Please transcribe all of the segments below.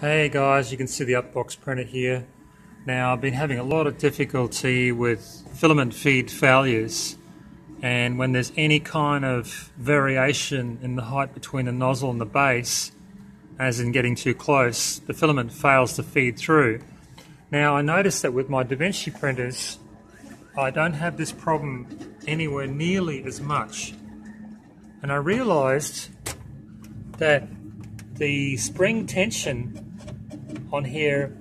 Hey guys, you can see the Upbox printer here. Now I've been having a lot of difficulty with filament feed failures and when there's any kind of variation in the height between the nozzle and the base, as in getting too close, the filament fails to feed through. Now I noticed that with my DaVinci printers, I don't have this problem anywhere nearly as much. And I realized that the spring tension on here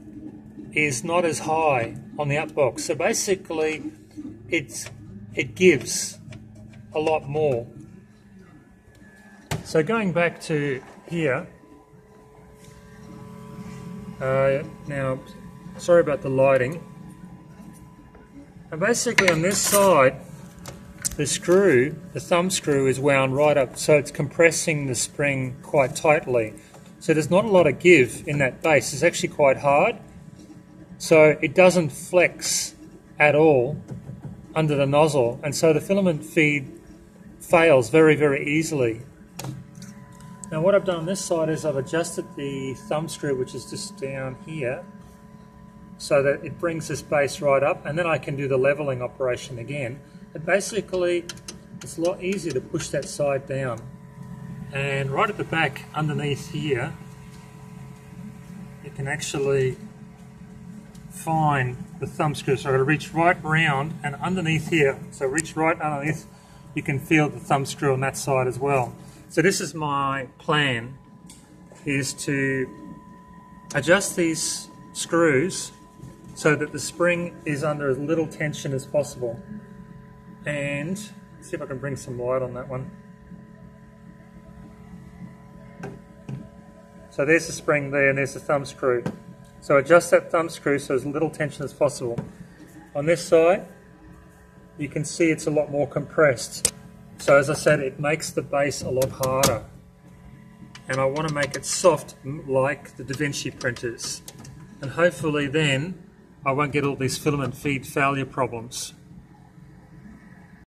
is not as high on the Upbox. So basically, it's it gives a lot more. So going back to here, uh, now, sorry about the lighting. And basically on this side, the screw, the thumb screw is wound right up, so it's compressing the spring quite tightly. So there's not a lot of give in that base. It's actually quite hard. So it doesn't flex at all under the nozzle. And so the filament feed fails very, very easily. Now what I've done on this side is I've adjusted the thumb screw, which is just down here, so that it brings this base right up. And then I can do the leveling operation again. But basically, it's a lot easier to push that side down. And right at the back underneath here, you can actually find the thumb screw. So I'm going to reach right around and underneath here, so reach right underneath, you can feel the thumb screw on that side as well. So this is my plan, is to adjust these screws so that the spring is under as little tension as possible. And see if I can bring some light on that one. So there's the spring there and there's the thumb screw. So adjust that thumb screw so as little tension as possible. On this side, you can see it's a lot more compressed. So as I said, it makes the base a lot harder. And I want to make it soft like the DaVinci printers. And hopefully then, I won't get all these filament feed failure problems.